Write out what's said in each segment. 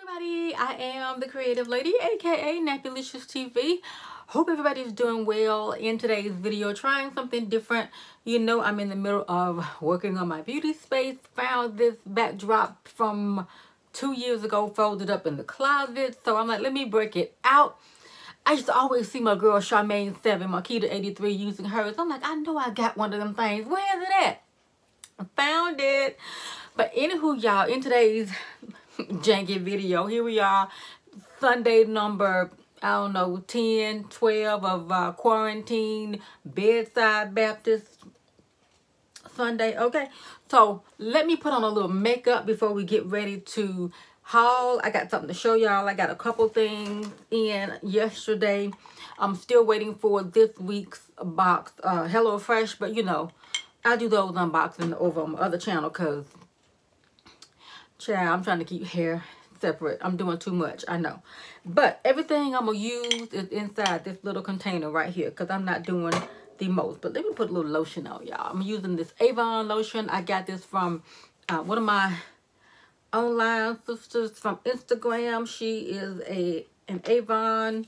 everybody, I am the creative lady aka Nappylicious TV. Hope everybody's doing well in today's video, trying something different. You know I'm in the middle of working on my beauty space. Found this backdrop from two years ago folded up in the closet. So I'm like, let me break it out. I used to always see my girl Charmaine 7, Marquita 83 using hers. I'm like, I know I got one of them things. Where is it at? I found it. But anywho, y'all, in today's janky video. Here we are, Sunday number, I don't know, 10, 12 of uh, quarantine, bedside Baptist Sunday. Okay, so let me put on a little makeup before we get ready to haul. I got something to show y'all. I got a couple things in yesterday. I'm still waiting for this week's box, uh, Hello Fresh, but you know, I do those unboxing over on my other channel because Child, I'm trying to keep hair separate. I'm doing too much, I know. But everything I'm going to use is inside this little container right here because I'm not doing the most. But let me put a little lotion on, y'all. I'm using this Avon lotion. I got this from uh, one of my online sisters from Instagram. She is a an Avon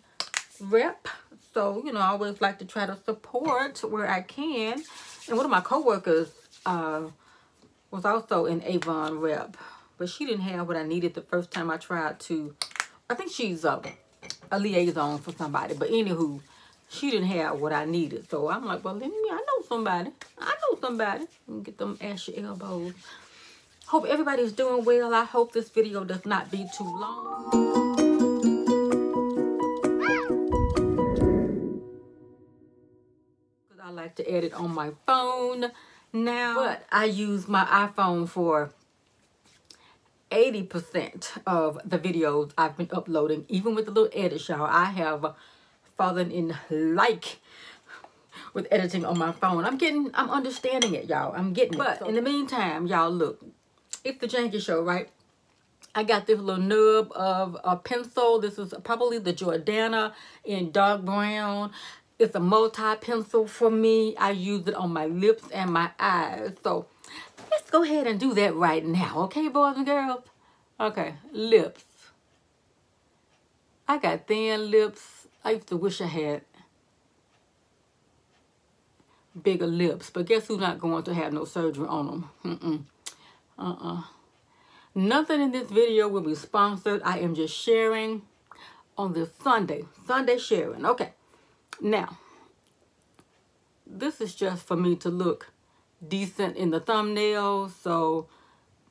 rep. So, you know, I always like to try to support where I can. And one of my coworkers uh, was also an Avon rep but she didn't have what I needed the first time I tried to. I think she's a, a liaison for somebody. But anywho, she didn't have what I needed. So I'm like, well, let me, I know somebody. I know somebody. Get them ashy elbows. Hope everybody's doing well. I hope this video does not be too long. I like to edit on my phone now. But I use my iPhone for 80% of the videos I've been uploading, even with the little edit, y'all, I have fallen in like with editing on my phone. I'm getting, I'm understanding it, y'all. I'm getting but it. But in the meantime, y'all, look, it's the Janky Show, right? I got this little nub of a pencil. This is probably the Jordana in dark brown. It's a multi-pencil for me. I use it on my lips and my eyes. So let's go ahead and do that right now. Okay, boys and girls? Okay, lips. I got thin lips. I used to wish I had bigger lips. But guess who's not going to have no surgery on them? Mm-mm. Uh-uh. Nothing in this video will be sponsored. I am just sharing on this Sunday. Sunday sharing. Okay. Now, this is just for me to look decent in the thumbnail. So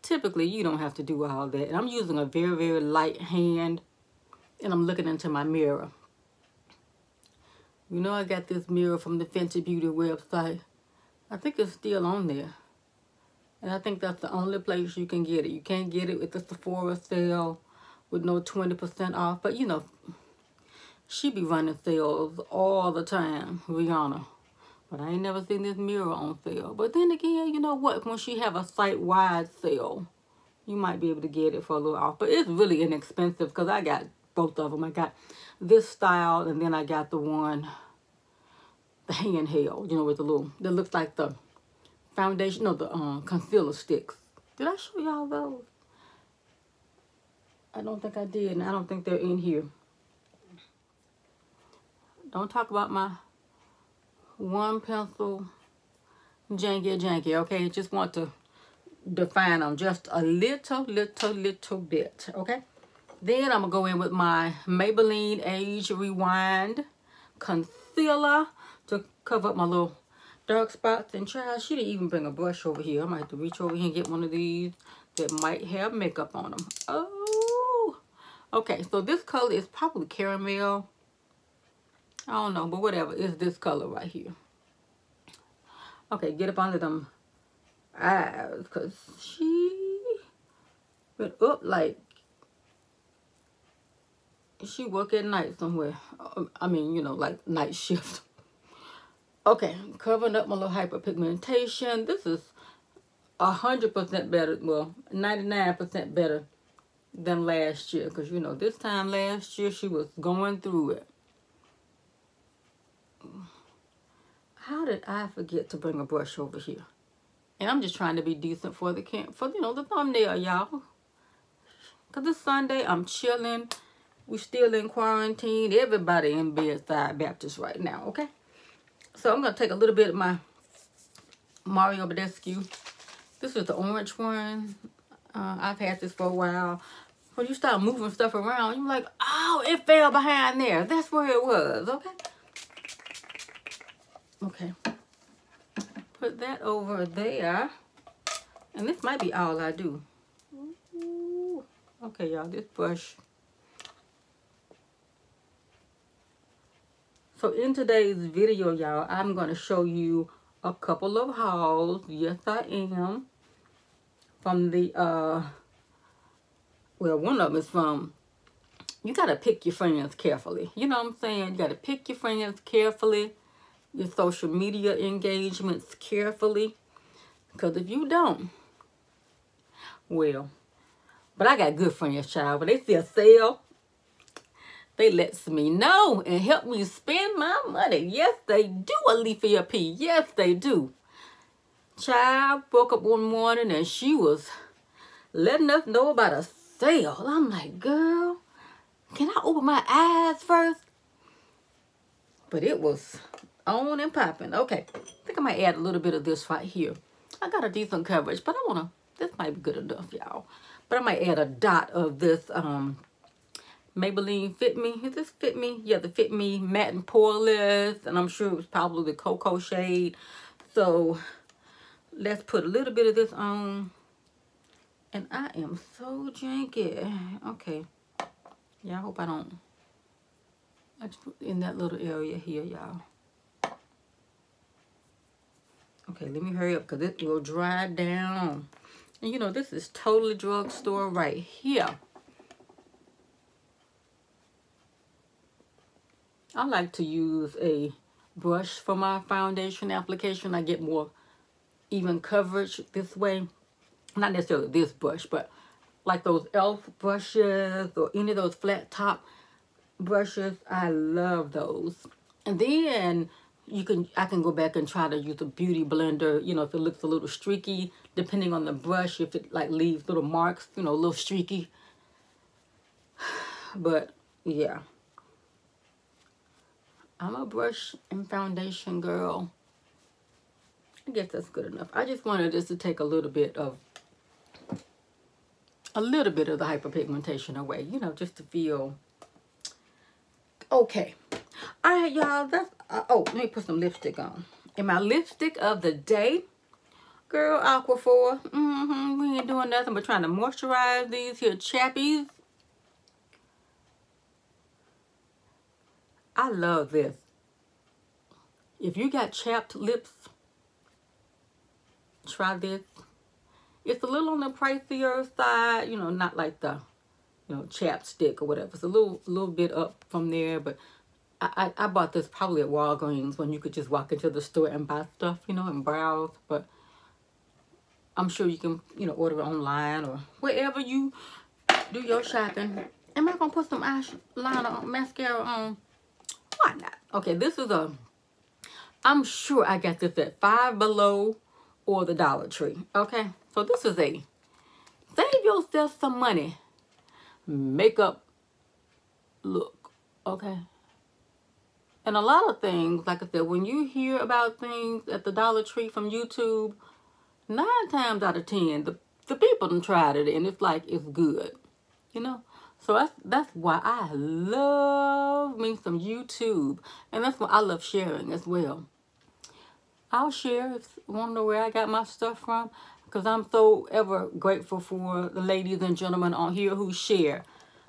typically you don't have to do all that. And I'm using a very, very light hand and I'm looking into my mirror. You know I got this mirror from the Fenty Beauty website. I think it's still on there. And I think that's the only place you can get it. You can't get it with the Sephora sale with no 20% off. But, you know, she be running sales all the time, Rihanna. But I ain't never seen this mirror on sale. But then again, you know what? When she have a site-wide sale, you might be able to get it for a little off. But it's really inexpensive because I got both of them. I got this style and then I got the one, the handheld, you know, with the little, that looks like the foundation, no, the um, concealer sticks. Did I show y'all those? I don't think I did, and I don't think they're in here. Don't talk about my one pencil. Janky janky okay? Just want to define them just a little little little bit okay? Then i'm gonna go in with my maybelline age rewind concealer to cover up my little dark spots and try. She didn't even bring a brush over here. I might have to reach over here and get one of these that might have makeup on them oh okay so this color is probably caramel I don't know, but whatever. It's this color right here. Okay, get up under them eyes because she went up like she work at night somewhere. Um, I mean, you know, like night shift. Okay, covering up my little hyperpigmentation. This is a 100% better, well, 99% better than last year. Because, you know, this time last year, she was going through it. How did I forget to bring a brush over here? And I'm just trying to be decent for the camp, for, you know, the thumbnail, y'all. Because it's Sunday. I'm chilling. we still in quarantine. Everybody in Bedside Baptist right now, okay? So I'm going to take a little bit of my Mario Badescu. This is the orange one. Uh, I've had this for a while. When you start moving stuff around, you're like, oh, it fell behind there. That's where it was, okay? Okay. Put that over there. And this might be all I do. Ooh. Okay, y'all, this brush. So in today's video, y'all, I'm going to show you a couple of hauls. Yes, I am. From the, uh, well, one of them is from, you got to pick your friends carefully. You know what I'm saying? You got to pick your friends carefully, your social media engagements carefully. Because if you don't, well, but I got good friends, child. But they still sell. They lets me know and help me spend my money. Yes, they do, a Alethea P. Yes, they do. Child woke up one morning and she was letting us know about a sale. I'm like, girl, can I open my eyes first? But it was on and popping. Okay, I think I might add a little bit of this right here. I got a decent coverage, but I want to this might be good enough, y'all. But I might add a dot of this um, Maybelline Fit Me. Is this Fit Me? Yeah, the Fit Me Matte and Poreless. And I'm sure it was probably the Cocoa shade. So let's put a little bit of this on. And I am so janky. Okay. Yeah, I hope I don't. I just put in that little area here, y'all. Okay, let me hurry up because it will dry down. And you know, this is totally drugstore right here. I like to use a brush for my foundation application. I get more even coverage this way. Not necessarily this brush, but like those e.l.f. brushes or any of those flat top brushes. I love those. And then you can I can go back and try to use a beauty blender, you know, if it looks a little streaky, depending on the brush, if it like leaves little marks, you know, a little streaky. But yeah. I'm a brush and foundation girl. I guess that's good enough. I just wanted this to take a little bit of a little bit of the hyperpigmentation away, you know, just to feel okay. All right, y'all, that's uh, oh, let me put some lipstick on. And my lipstick of the day, girl, Aquaphor. Mm-hmm, we ain't doing nothing but trying to moisturize these here chappies. I love this. If you got chapped lips, try this. It's a little on the pricier side, you know, not like the, you know, chapstick or whatever. It's a little, little bit up from there, but I, I bought this probably at Walgreens when you could just walk into the store and buy stuff, you know, and browse. But I'm sure you can, you know, order it online or wherever you do your shopping. Am I going to put some eyeliner on mascara on? Why not? Okay, this is a, I'm sure I got this at Five Below or the Dollar Tree. Okay, so this is a save yourself some money makeup look. Okay. And a lot of things, like I said, when you hear about things at the Dollar Tree from YouTube, nine times out of ten, the, the people done tried it and it's like, it's good. You know? So that's, that's why I love me some YouTube. And that's why I love sharing as well. I'll share if you want to know where I got my stuff from. Because I'm so ever grateful for the ladies and gentlemen on here who share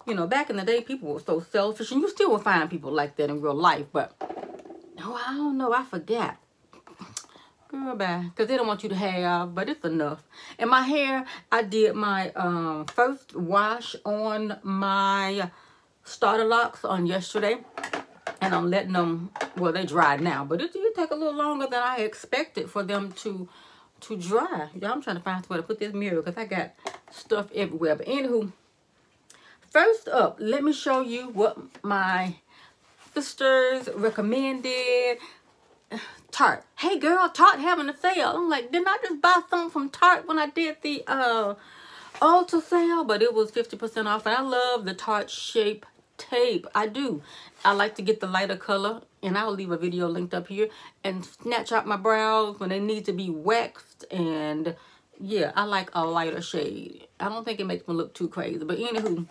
you know, back in the day, people were so selfish, and you still will find people like that in real life, but, oh, I don't know, I forgot. Girl, bye. Because they don't want you to have, but it's enough. And my hair, I did my um, first wash on my starter locks on yesterday. And I'm letting them, well, they dried now. But it did take a little longer than I expected for them to to dry. Yeah, I'm trying to find somewhere to put this mirror because I got stuff everywhere. But anywho, First up, let me show you what my sisters recommended. Tarte. Hey girl, Tarte having a sale. I'm like, didn't I just buy something from Tarte when I did the uh Ulta sale, but it was 50% off. And I love the Tarte Shape tape. I do. I like to get the lighter color. And I'll leave a video linked up here. And snatch out my brows when they need to be waxed. And yeah, I like a lighter shade. I don't think it makes me look too crazy. But anywho,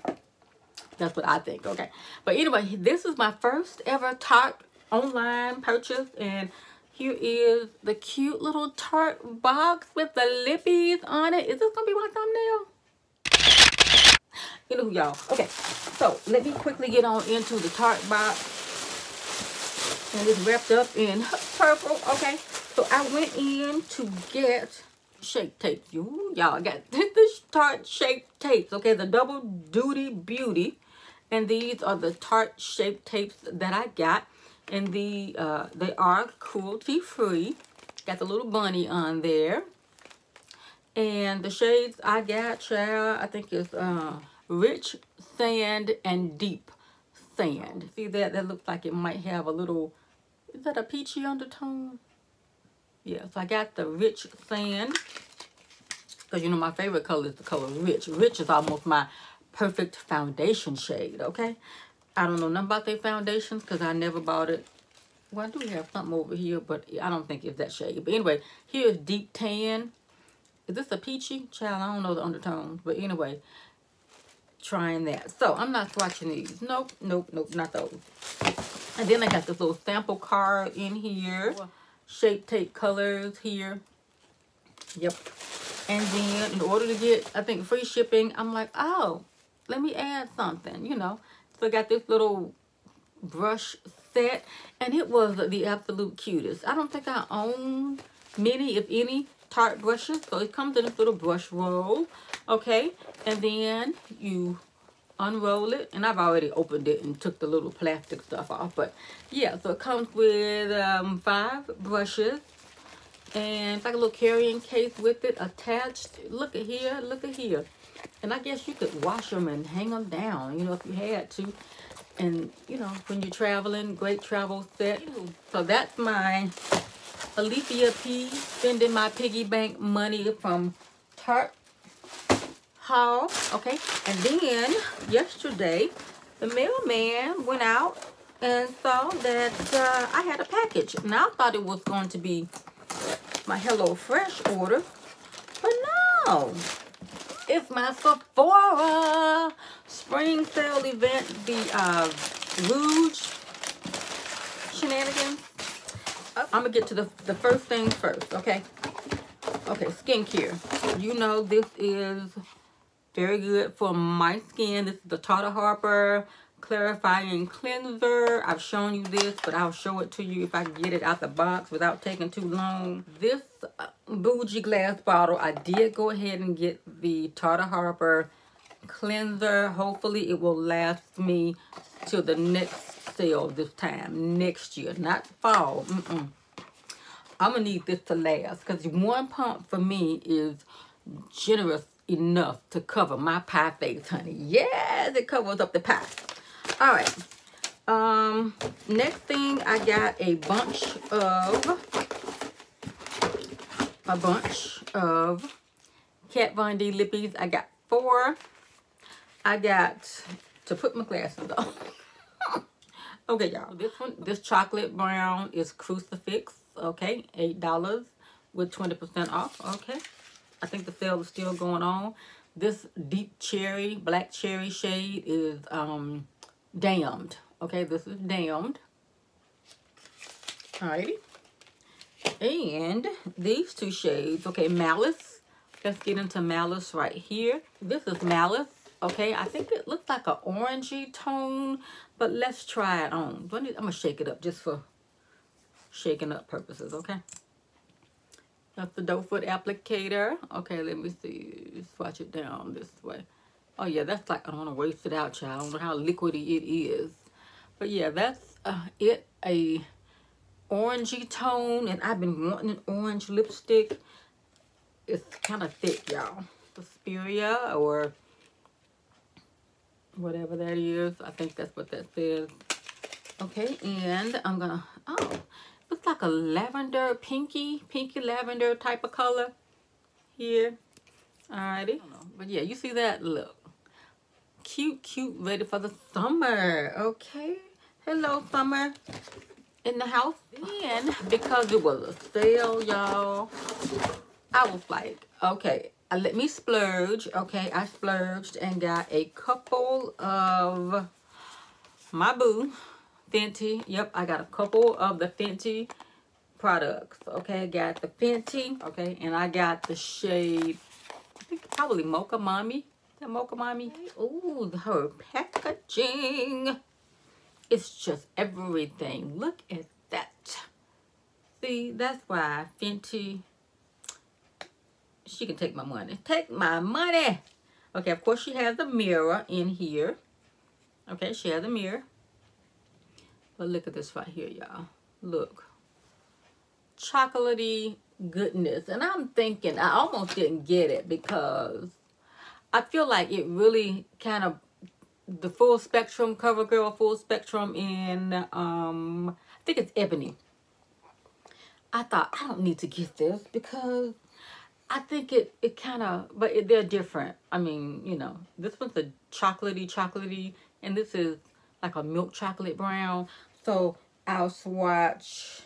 that's what I think. Okay. But anyway, this is my first ever Tarte online purchase. And here is the cute little Tarte box with the lippies on it. Is this going to be my thumbnail? You know, who y'all. Okay, so let me quickly get on into the Tarte box. And it's wrapped up in purple. Okay, so I went in to get Shape tapes. You y'all got the Tarte Shape tapes. Okay, the double duty beauty. And these are the Tarte Shape tapes that I got. And the uh, they are cruelty free. Got the little bunny on there. And the shades I got, child, I think it's uh, Rich Sand and Deep Sand. See that? That looks like it might have a little, is that a peachy undertone? Yeah, so I got the Rich Sand. Because, you know, my favorite color is the color Rich. Rich is almost my perfect foundation shade, okay? I don't know nothing about their foundations because I never bought it. Well, I do have something over here, but I don't think it's that shade. But anyway, here's Deep Tan. Is this a peachy? Child, I don't know the undertones. But anyway, trying that. So, I'm not swatching these. Nope, nope, nope, not those. And then I got this little sample card in here. Shape tape colors here. Yep. And then in order to get, I think, free shipping, I'm like, oh, let me add something, you know. So I got this little brush set. And it was the absolute cutest. I don't think I own many, if any, Tarte brushes. So it comes in this little brush roll. Okay. And then you unroll it. And I've already opened it and took the little plastic stuff off. But yeah, so it comes with um, five brushes. And it's like a little carrying case with it attached. Look at here. Look at here. And I guess you could wash them and hang them down, you know, if you had to. And, you know, when you're traveling, great travel set. So that's my Alethea P. Spending my piggy bank money from Tarte haul. Okay. And then, yesterday, the mailman went out and saw that uh, I had a package. And I thought it was going to be my Hello Fresh order. But no. It's my Sephora spring sale event, the uh, Rouge shenanigans. I'm going to get to the, the first thing first, okay? Okay, skincare. You know this is very good for my skin. This is the Tata Harper clarifying cleanser. I've shown you this, but I'll show it to you if I get it out the box without taking too long. This uh, bougie glass bottle, I did go ahead and get the Tata Harper cleanser. Hopefully it will last me till the next sale this time, next year, not fall. Mm -mm. I'm to need this to last because one pump for me is generous enough to cover my pie face, honey. Yes, it covers up the pie. All right. Um, next thing, I got a bunch of, a bunch of Kat Von D lippies. I got four. I got to put my glasses on. okay, y'all. This one, this chocolate brown is Crucifix. Okay, $8 with 20% off. Okay. I think the sale is still going on. This deep cherry, black cherry shade is um damned. Okay, this is damned. Alrighty. And these two shades, okay, Malice. Let's get into Malice right here. This is Malice. Okay, I think it looks like an orangey tone, but let's try it on. I'm going to shake it up just for shaking up purposes, okay? That's the doe foot applicator. Okay, let me see. Swatch it down this way. Oh, yeah, that's like, I don't want to waste it out, child. I don't know how liquidy it is. But, yeah, that's uh, it. A orangey tone. And I've been wanting an orange lipstick. It's kind of thick, y'all. Susperia or whatever that is. I think that's what that says. Okay, and I'm going to, oh, looks like a lavender, pinky, pinky lavender type of color here. Alrighty. But yeah, you see that? Look. Cute, cute, ready for the summer. Okay. Hello, summer. In the house. And because it was a sale, y'all, I was like, okay, uh, let me splurge. Okay, I splurged and got a couple of my boo Fenty. Yep, I got a couple of the Fenty products. Okay, got the Fenty. Okay, and I got the shade, I think probably Mocha Mami. The Mocha Mami. Ooh, her packaging. It's just everything. Look at that. See, that's why Fenty, she can take my money. Take my money. Okay, of course she has a mirror in here. Okay, she has a mirror. But look at this right here, y'all. Look. Chocolatey goodness. And I'm thinking, I almost didn't get it because I feel like it really kind of, the full spectrum, CoverGirl full spectrum in, um, I think it's Ebony. I thought, I don't need to get this because I think it, it kind of, but it, they're different. I mean, you know, this one's a chocolatey, chocolatey, and this is like a milk chocolate brown. So I'll swatch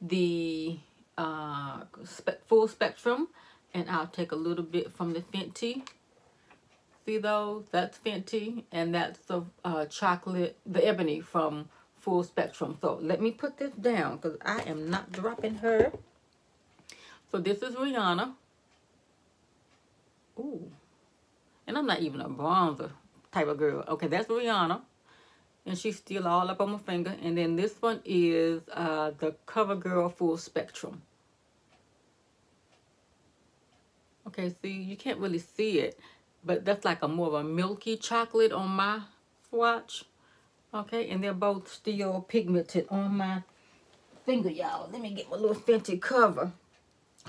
the uh, spe full spectrum and I'll take a little bit from the Fenty. See those? That's Fenty and that's the uh, chocolate, the ebony from full spectrum. So let me put this down because I am not dropping her. So this is Rihanna. Ooh. And I'm not even a bronzer type of girl. Okay, that's Rihanna and she's still all up on my finger. And then this one is uh, the CoverGirl Full Spectrum. Okay, see, you can't really see it, but that's like a more of a milky chocolate on my swatch. Okay, and they're both still pigmented on my finger, y'all. Let me get my little Fenty cover.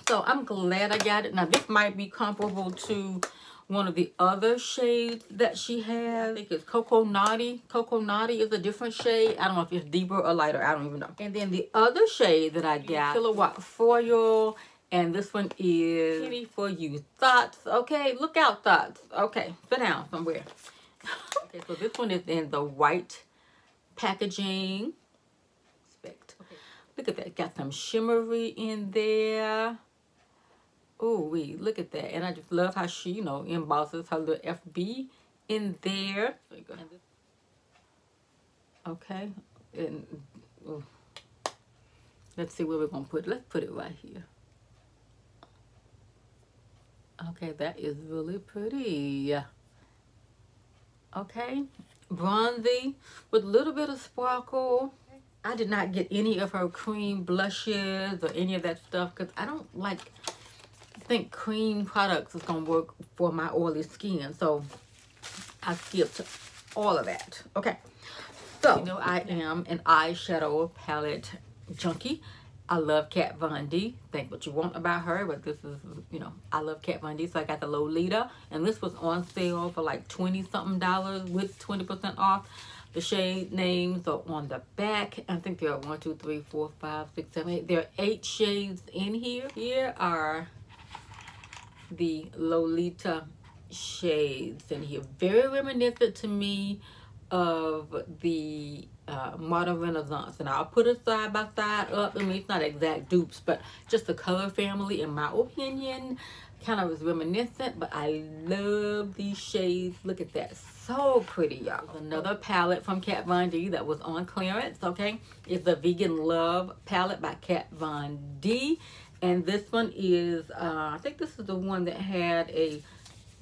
So I'm glad I got it. Now, this might be comparable to one of the other shades that she has. I think it's Cocoa Naughty. Cocoa Naughty is a different shade. I don't know if it's deeper or lighter. I don't even know. And then the other shade that I got, Killawatt Foil. And this one is Kitty for You. Thoughts. Okay, look out, Thoughts. Okay, sit down somewhere. okay, so this one is in the white packaging. Expect. Okay. Look at that. Got some shimmery in there. Oh, we look at that. And I just love how she, you know, embosses her little FB in there. Okay. And oh, let's see where we're going to put it. Let's put it right here. Okay, that is really pretty. Okay. Bronzy with a little bit of sparkle. I did not get any of her cream blushes or any of that stuff because I don't like think cream products is going to work for my oily skin. So I skipped all of that. Okay. So, you know, I am an eyeshadow palette junkie. I love Kat Von D. Think what you want about her, but this is, you know, I love Kat Von D. So I got the Lolita, and this was on sale for like 20 something dollars with 20% off. The shade names are on the back. I think there are one, two, three, four, five, six, seven, eight. There are eight shades in here. Here are the Lolita shades in here. Very reminiscent to me of the uh, Modern Renaissance. And I'll put it side by side up. I mean, it's not exact dupes, but just the color family, in my opinion, kind of is reminiscent. But I love these shades. Look at that. So pretty, y'all. Another palette from Kat Von D that was on clearance, okay? It's the Vegan Love palette by Kat Von D. And this one is, uh, I think this is the one that had a,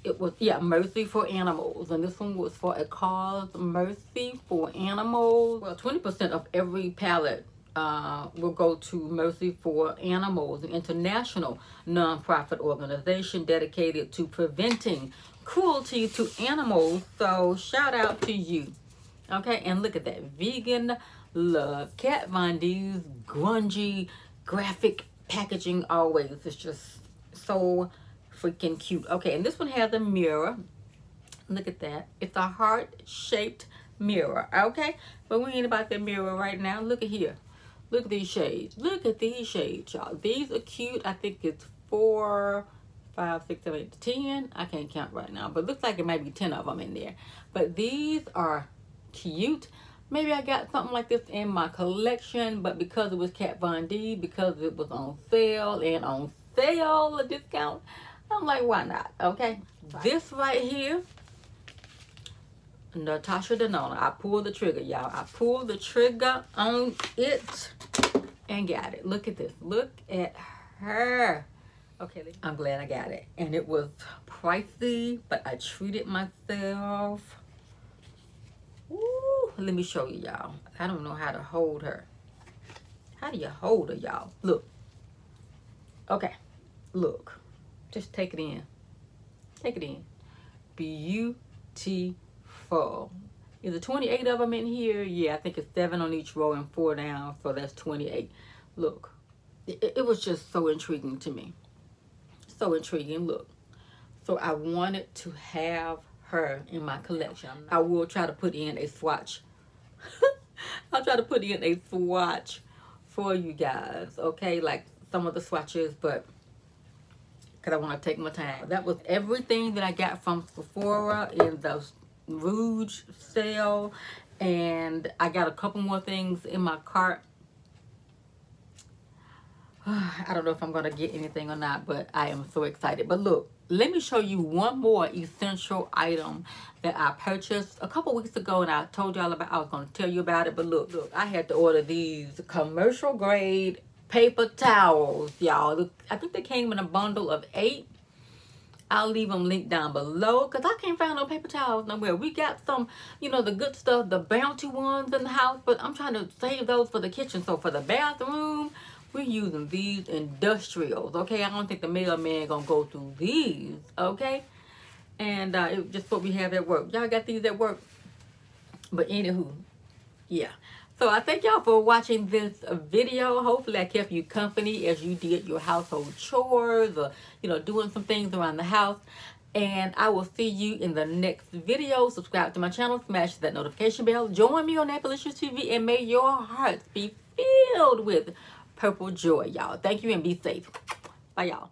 it was, yeah, Mercy for Animals. And this one was for a cause, Mercy for Animals. Well, 20% of every palette uh, will go to Mercy for Animals, an international nonprofit organization dedicated to preventing cruelty to animals. So shout out to you. Okay, and look at that. Vegan love. Kat Von D's grungy graphic packaging always It's just so freaking cute. Okay, and this one has a mirror. Look at that. It's a heart-shaped mirror, okay? But we ain't about that mirror right now. Look at here. Look at these shades. Look at these shades, y'all. These are cute. I think it's four five, six, seven, eight, ten. I can't count right now, but looks like it might be ten of them in there. But these are cute. Maybe I got something like this in my collection, but because it was Kat Von D, because it was on sale and on sale, a discount, I'm like, why not? Okay. This right here, Natasha Denona. I pulled the trigger, y'all. I pulled the trigger on it and got it. Look at this. Look at her. Okay, I'm glad I got it. And it was pricey, but I treated myself. Ooh, let me show you, y'all. I don't know how to hold her. How do you hold her, y'all? Look. Okay, look. Just take it in. Take it in. Beautiful. Is it 28 of them in here? Yeah, I think it's seven on each row and four down. So that's 28. Look, it, it was just so intriguing to me so intriguing. Look. So I wanted to have her in my collection. I will try to put in a swatch. I'll try to put in a swatch for you guys. Okay, like some of the swatches, but because I want to take my time. That was everything that I got from Sephora in the Rouge sale. And I got a couple more things in my cart I don't know if I'm going to get anything or not, but I am so excited. But look, let me show you one more essential item that I purchased a couple weeks ago and I told y'all about, I was going to tell you about it. But look, look, I had to order these commercial grade paper towels, y'all. I think they came in a bundle of eight. I'll leave them linked down below because I can't find no paper towels nowhere. We got some, you know, the good stuff, the bounty ones in the house, but I'm trying to save those for the kitchen. So for the bathroom, we're using these industrials, okay? I don't think the mailman gonna go through these, okay? And uh, just what we have at work. Y'all got these at work? But anywho, yeah. So I thank y'all for watching this video. Hopefully I kept you company as you did your household chores or, you know, doing some things around the house. And I will see you in the next video. Subscribe to my channel. Smash that notification bell. Join me on Nappylicious TV. And may your hearts be filled with purple joy, y'all. Thank you and be safe. Bye, y'all.